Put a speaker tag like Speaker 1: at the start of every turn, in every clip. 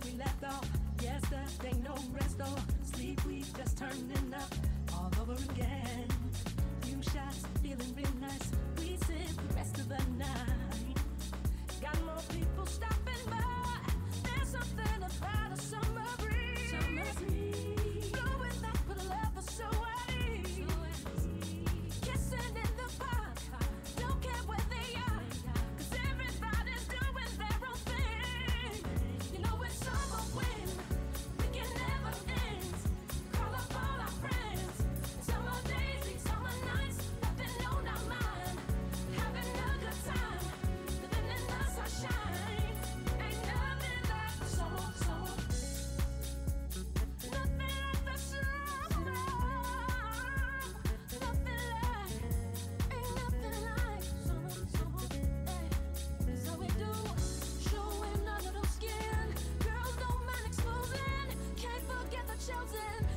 Speaker 1: Shine.
Speaker 2: chosen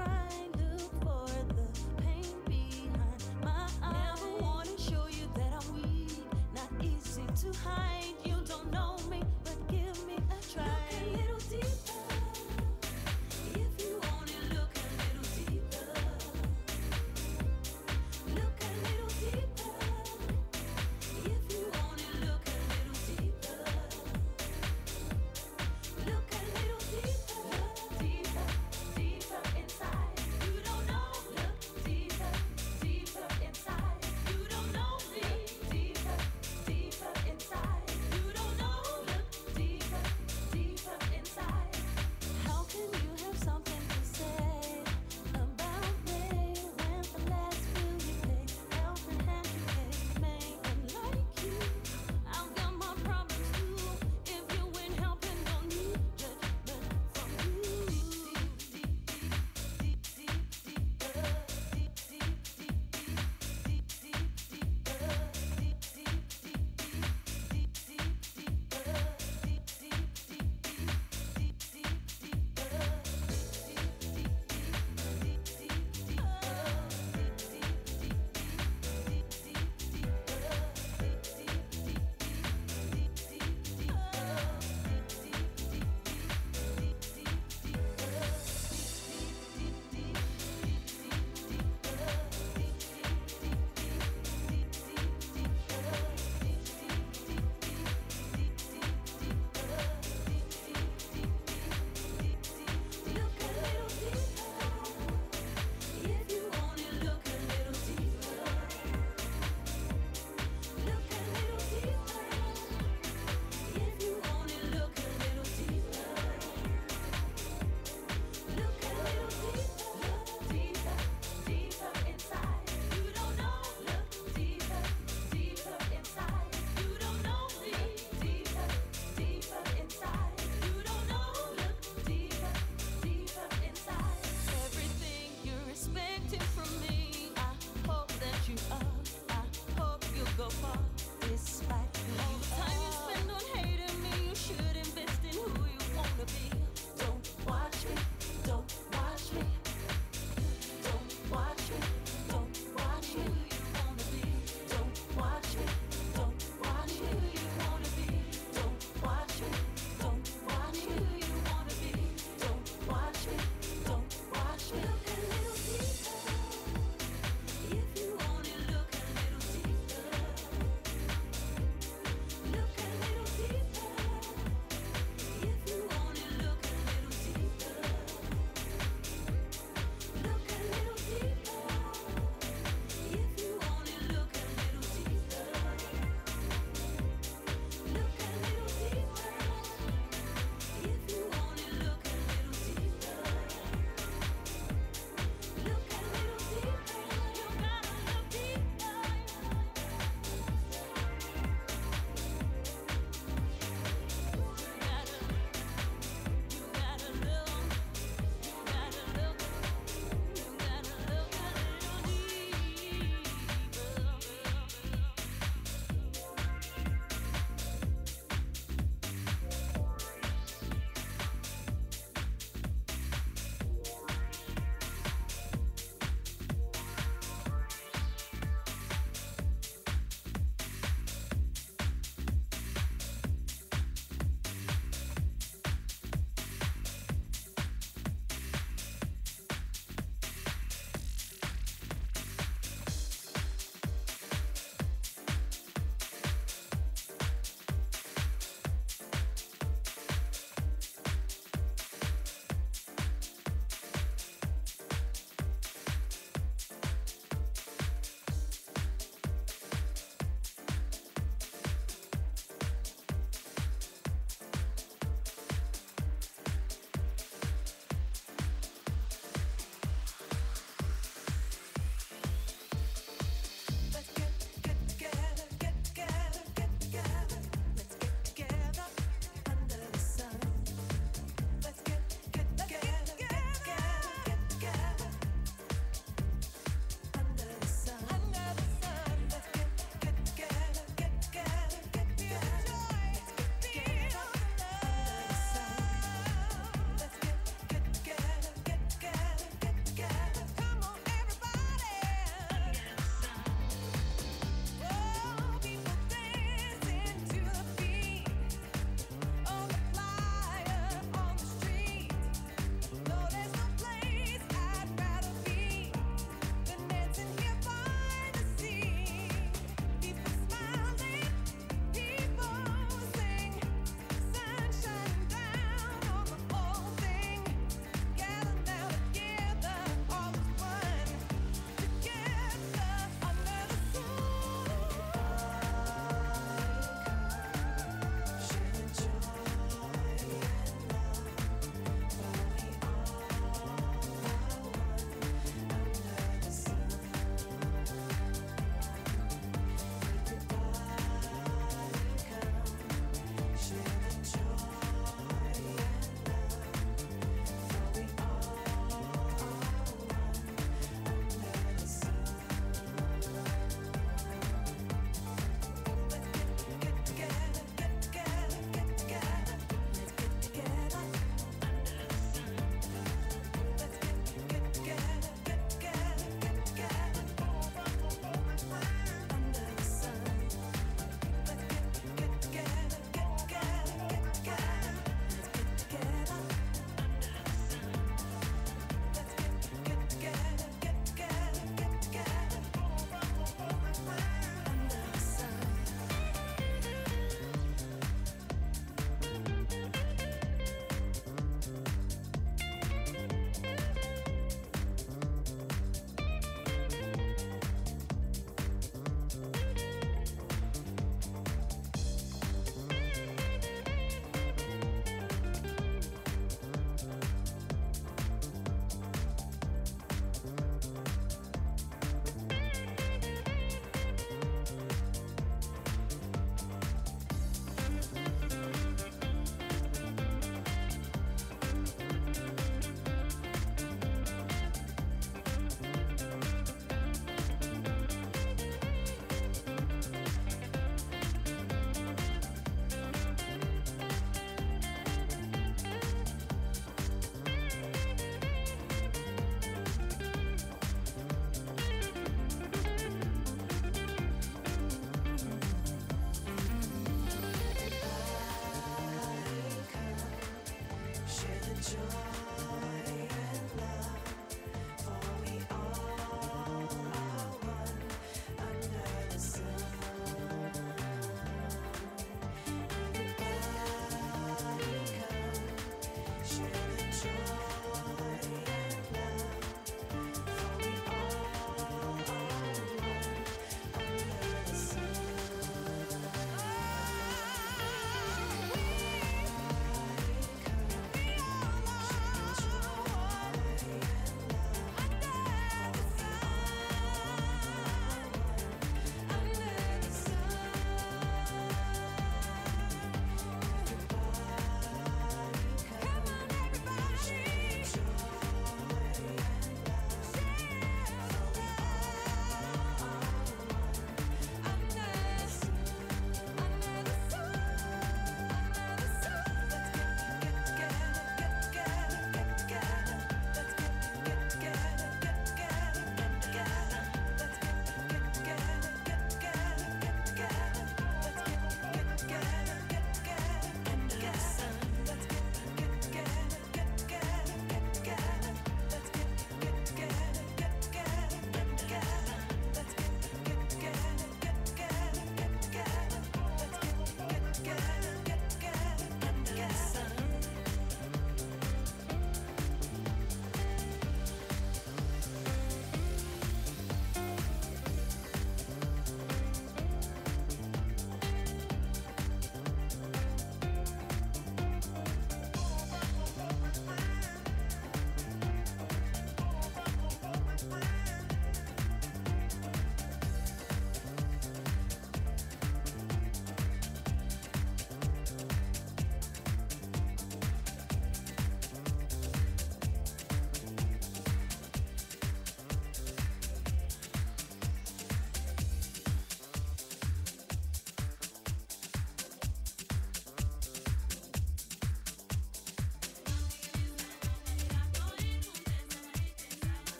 Speaker 2: inside.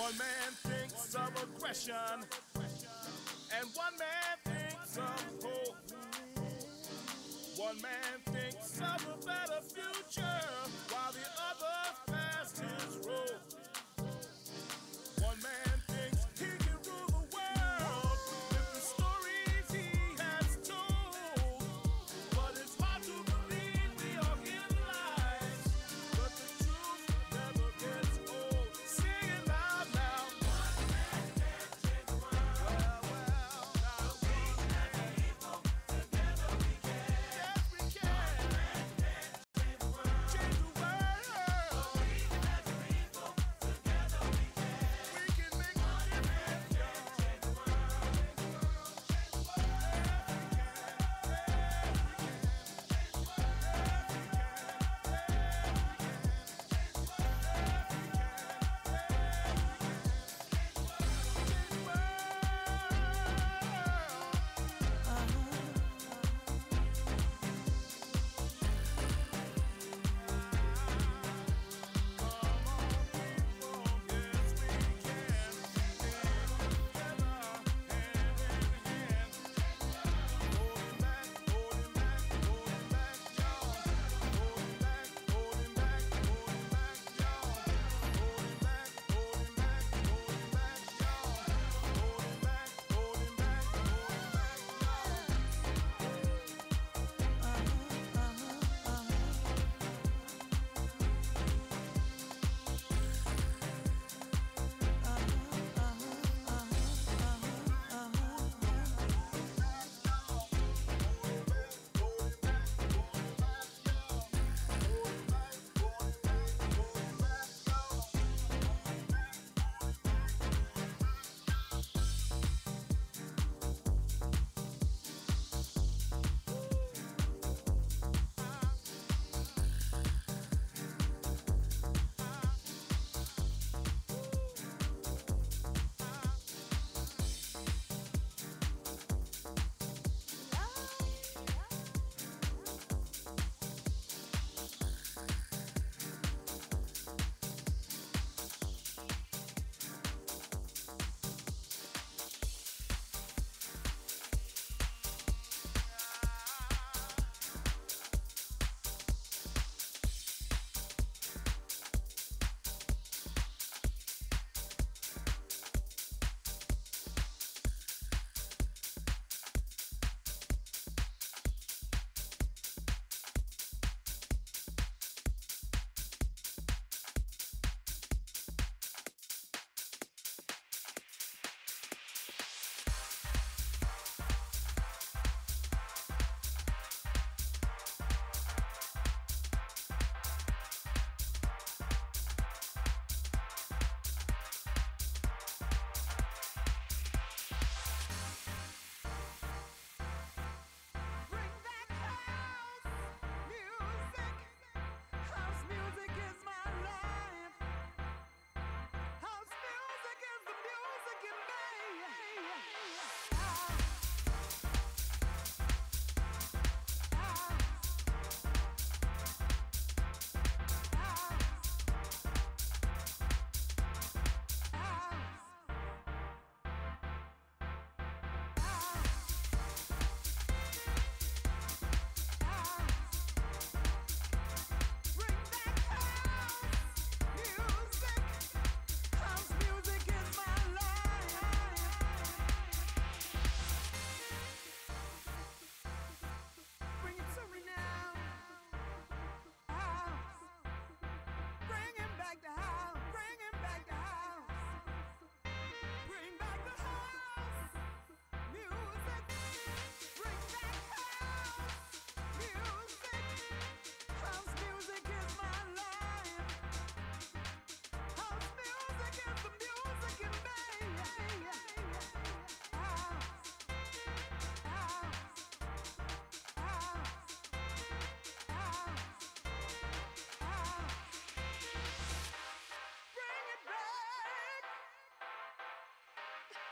Speaker 3: One man thinks of aggression, and one man thinks of hope. One man thinks of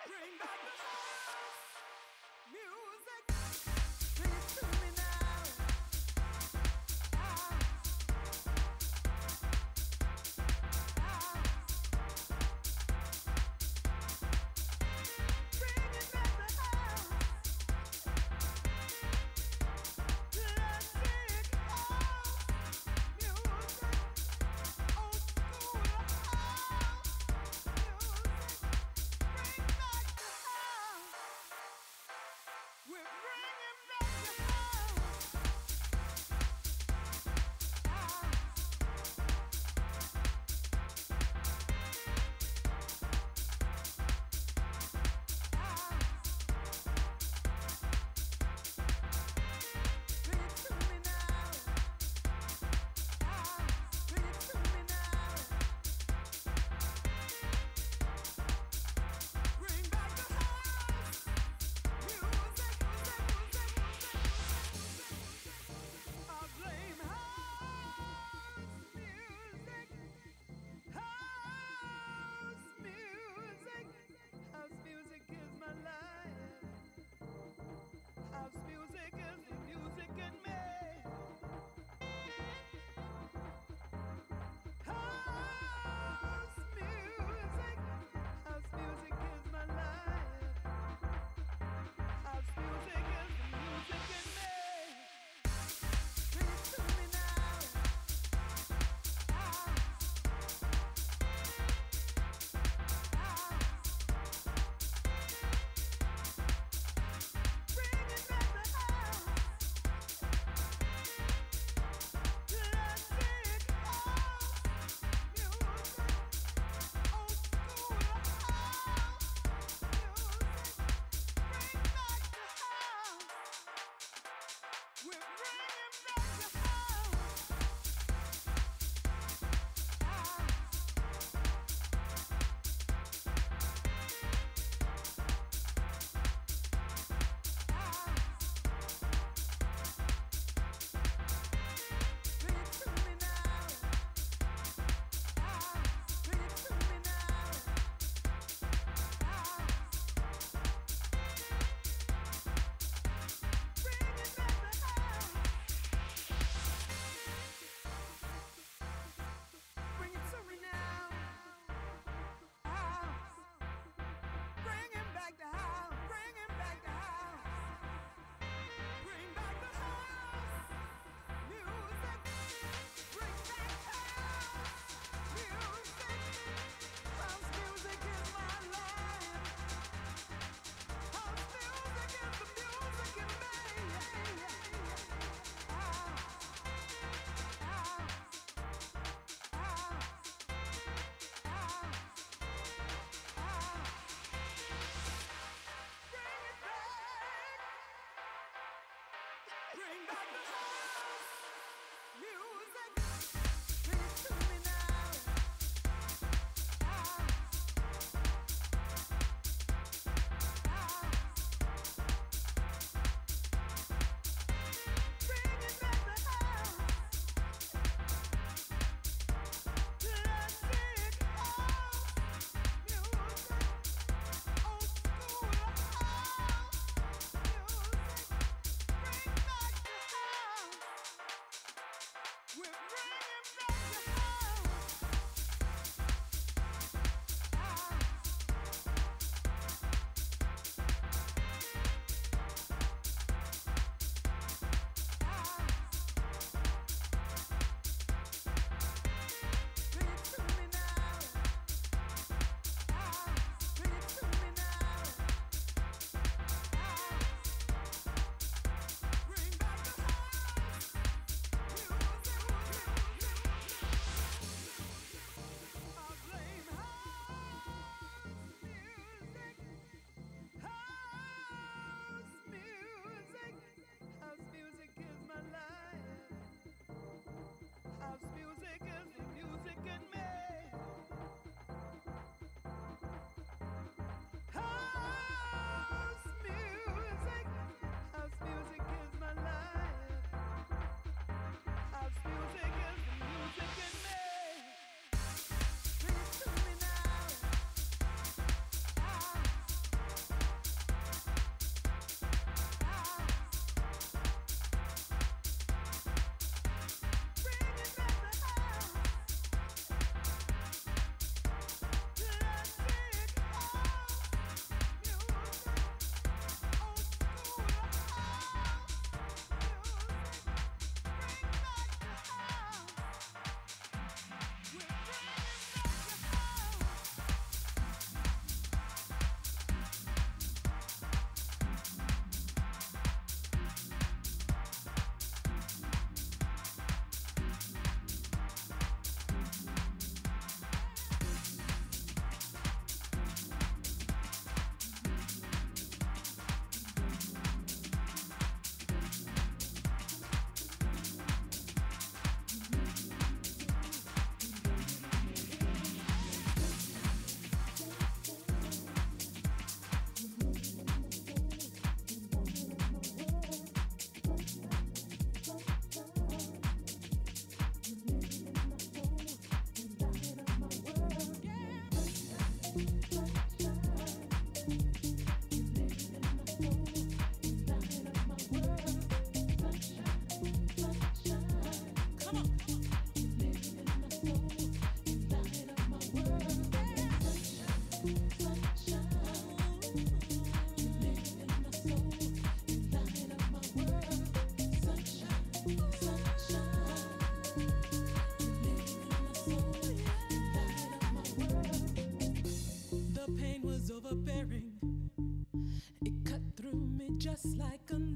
Speaker 3: Bring back the back.
Speaker 1: Tú like mi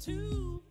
Speaker 1: sol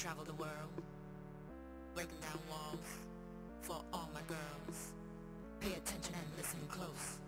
Speaker 4: travel the world, breaking down walls for all my girls. Pay attention and listen close.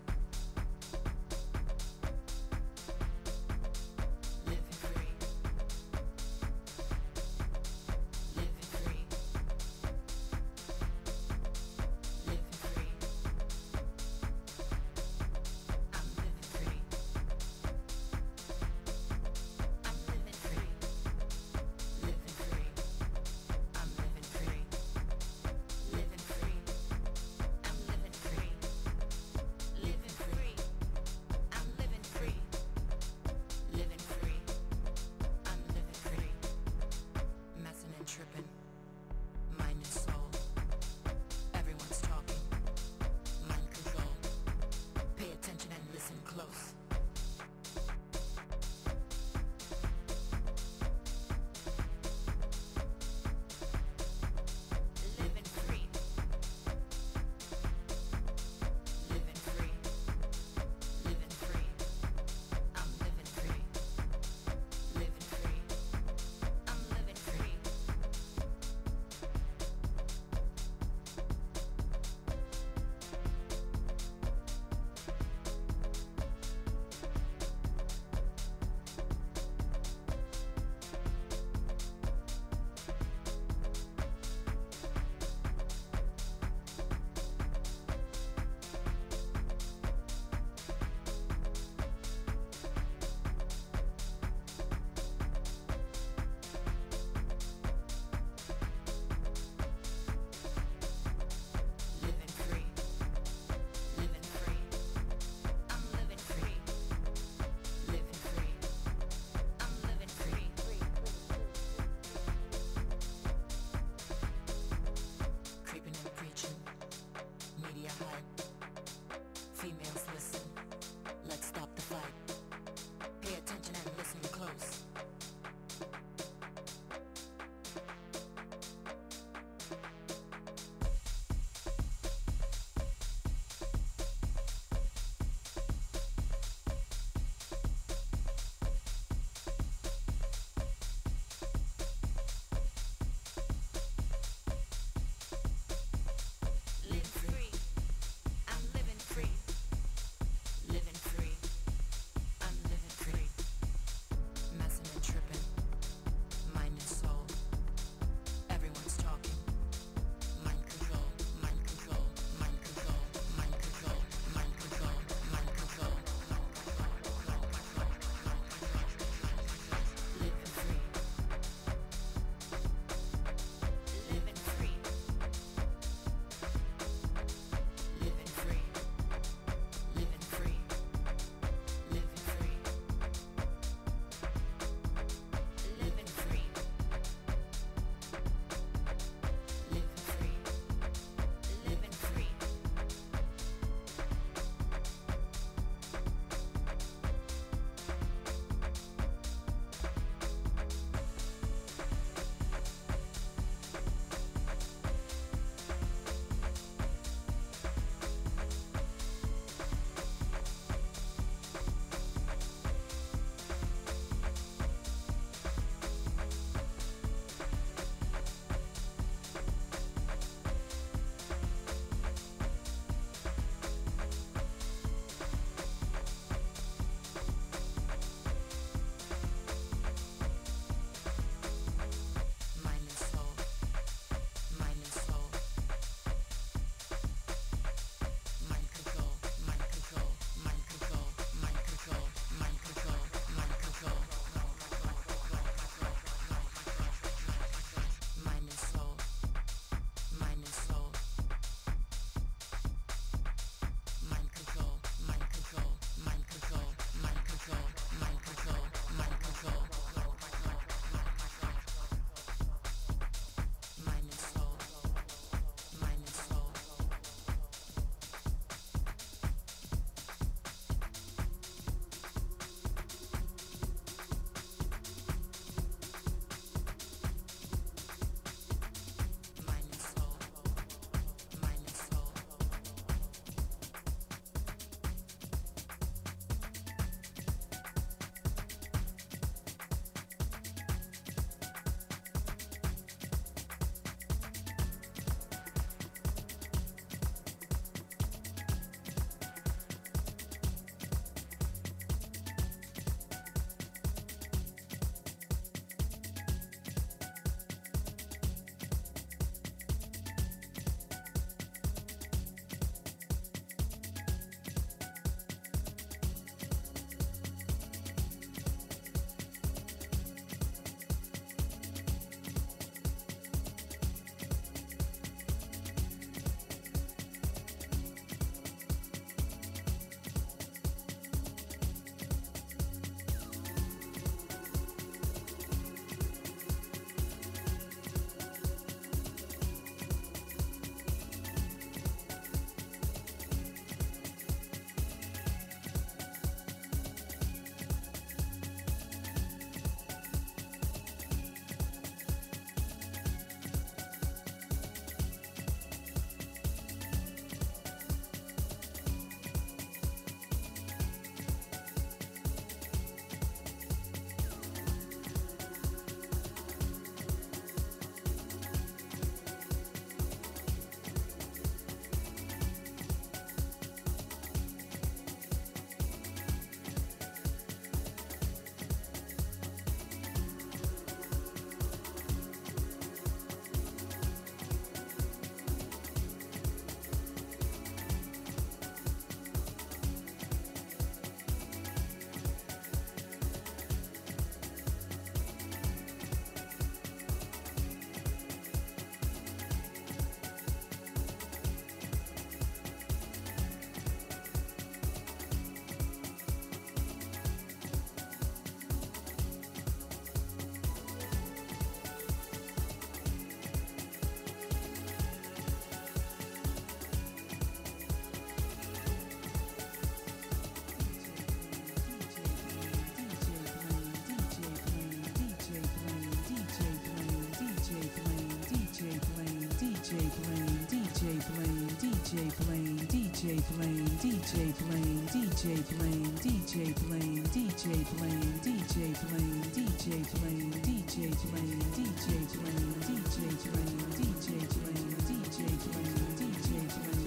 Speaker 5: Blayne, DJ Blayne, DJ Blayne, DJ Blayne, DJ Blayne, DJ Blayne, DJ Blayne, DJ Blayne, DJ Blayne, DJ Blayne, DJ Blayne, DJ Blayne.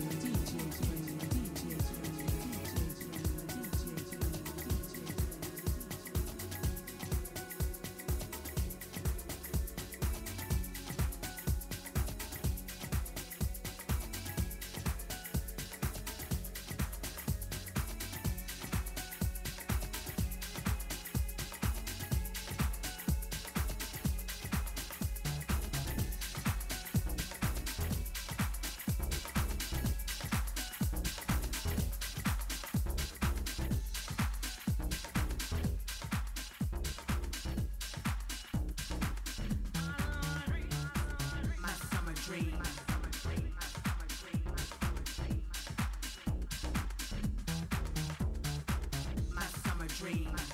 Speaker 5: dreams.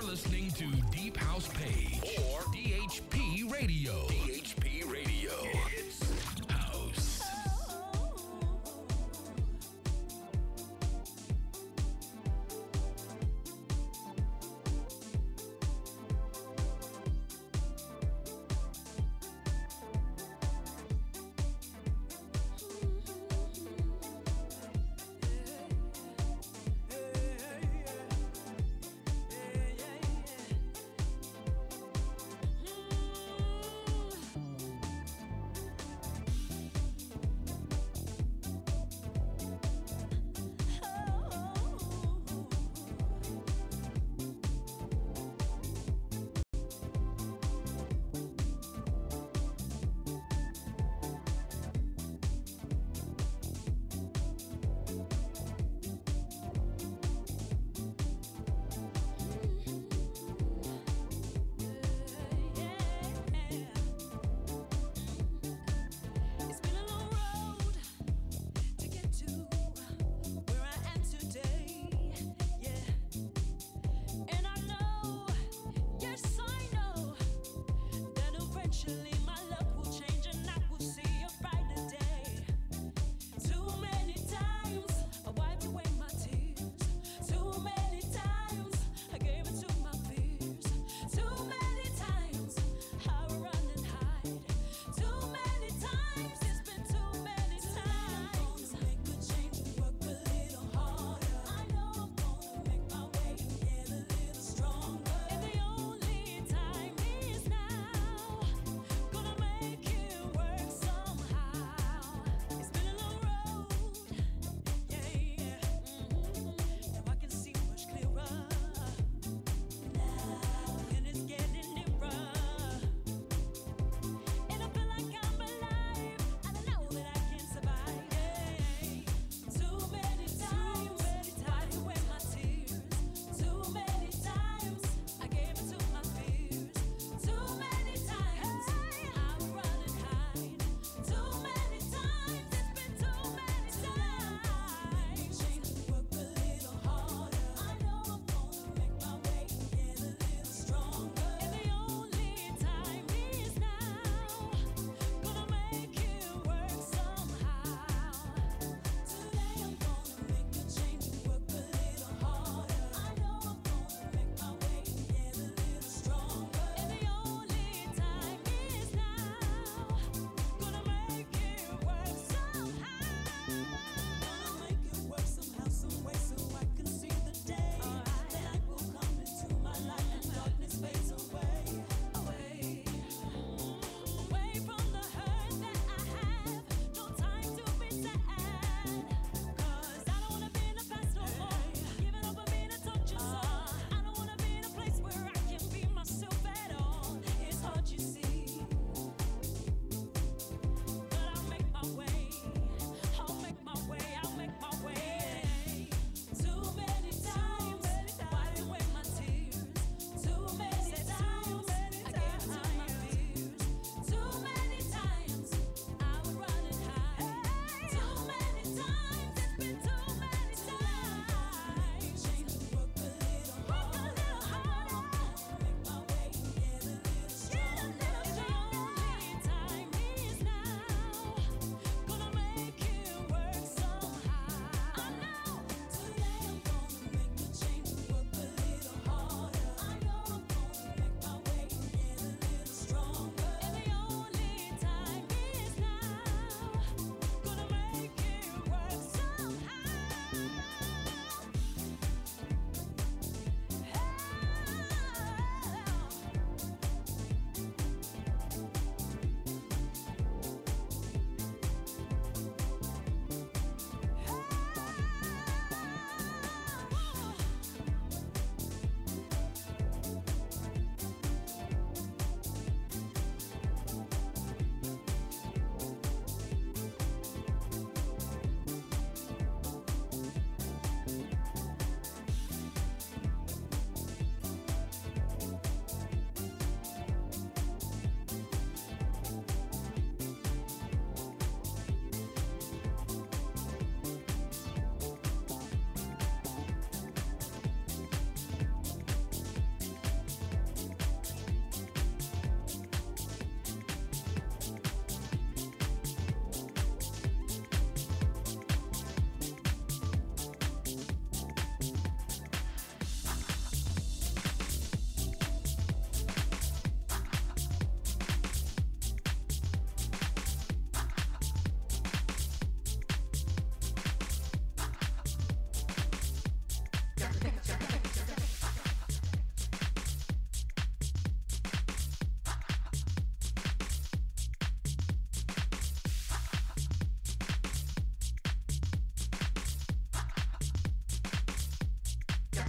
Speaker 6: You're listening to Deep House Page or DHP Radio. DHP Radio. It's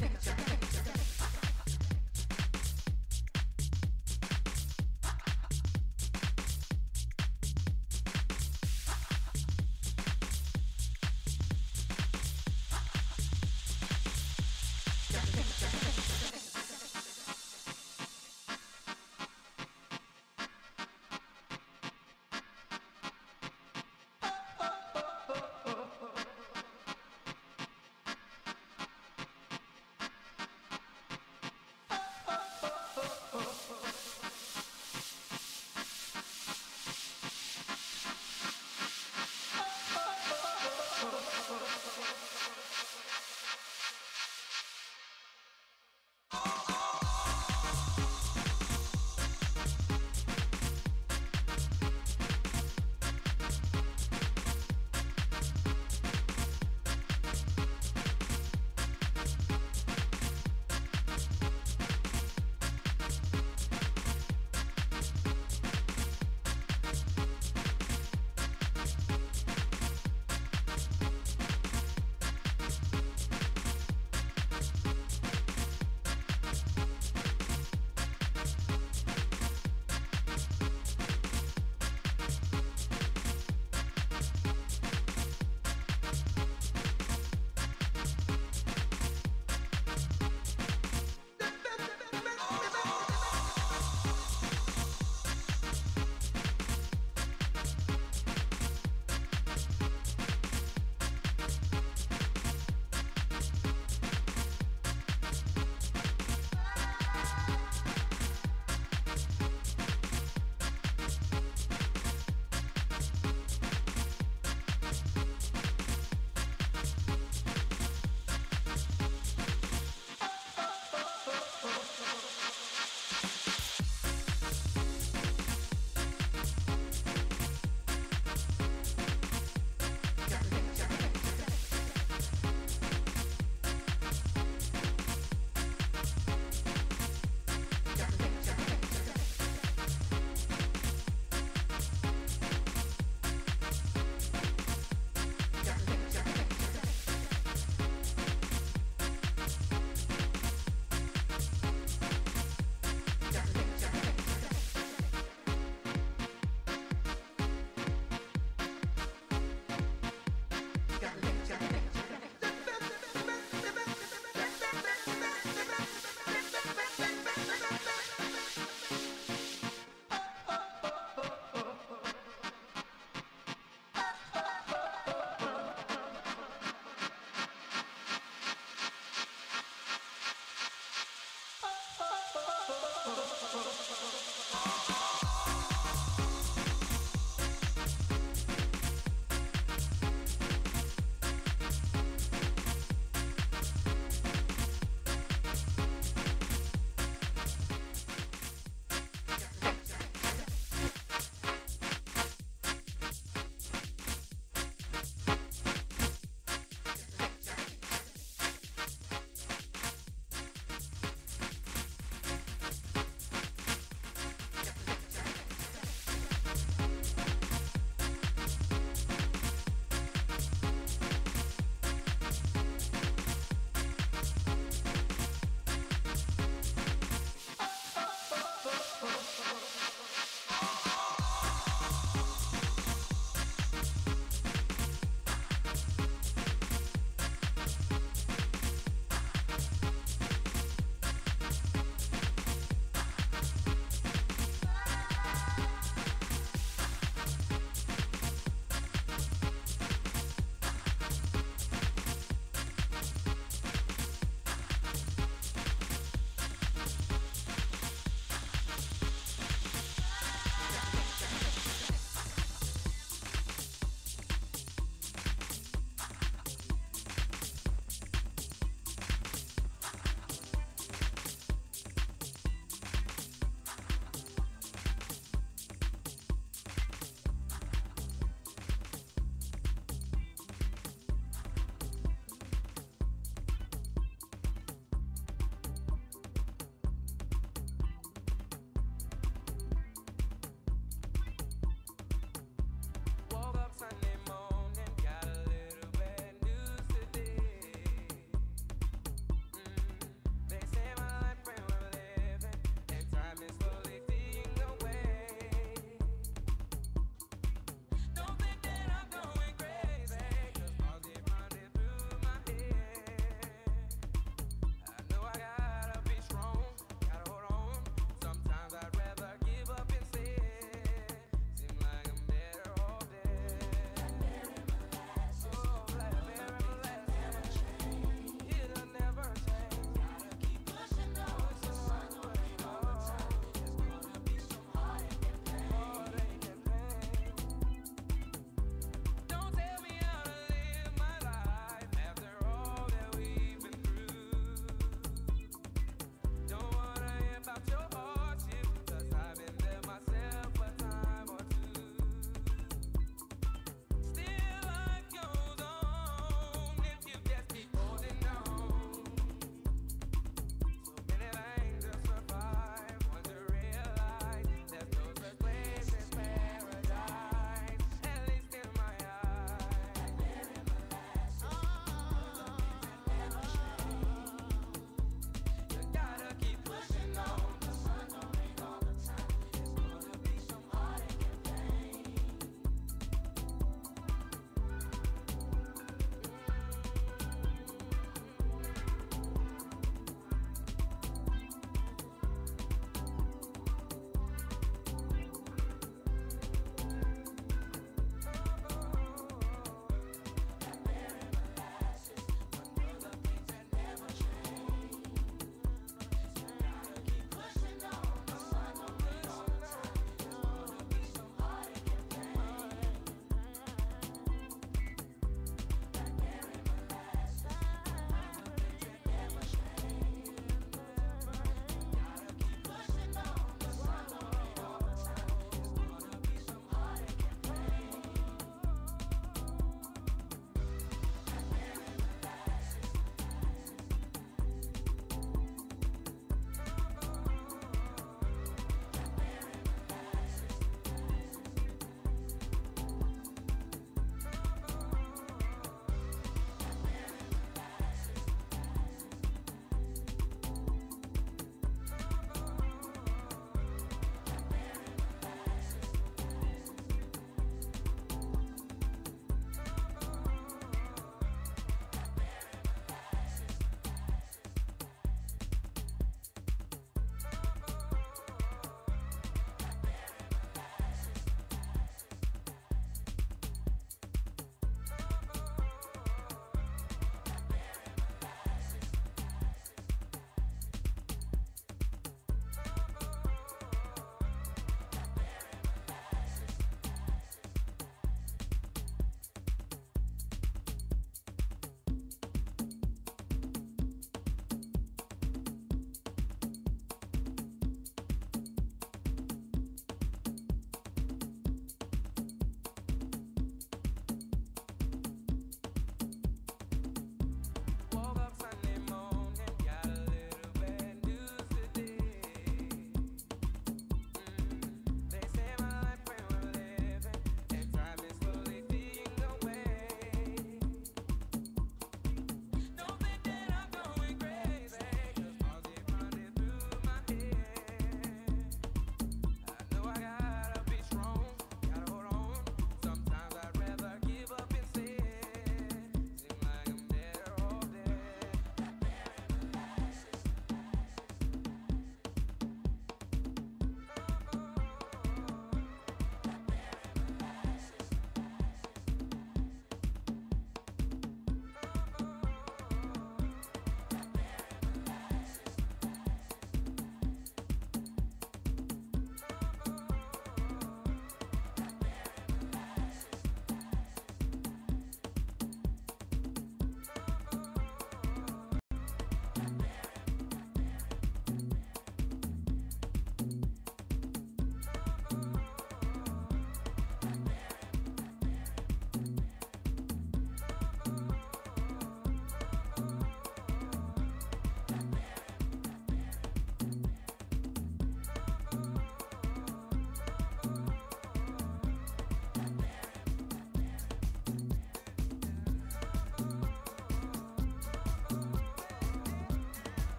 Speaker 6: Picture.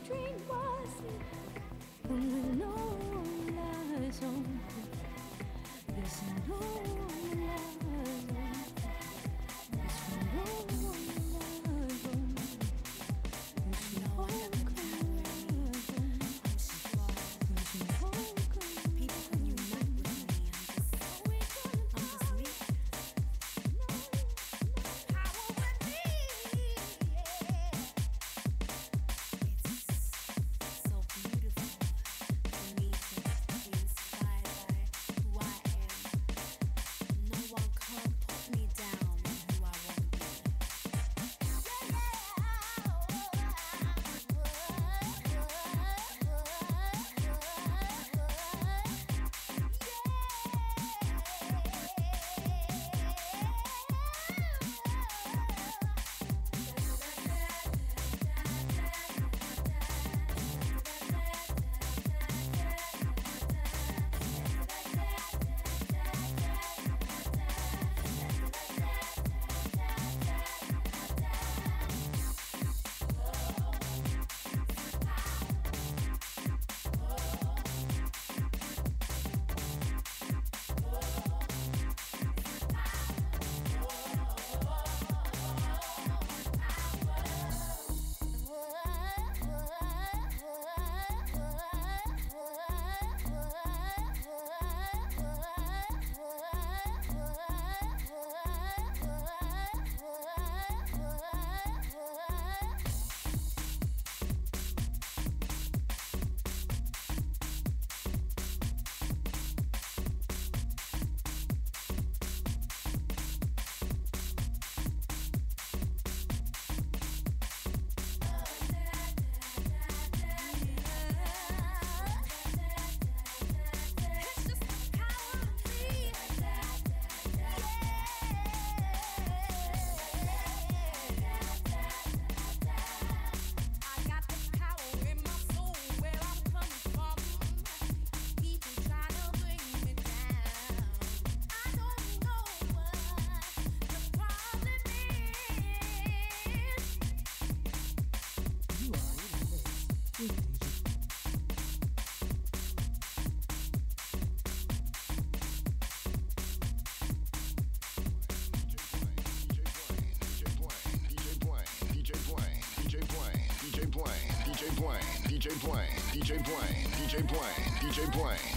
Speaker 7: No DJ Blayne, DJ Blayne, DJ Blayne, DJ Blayne.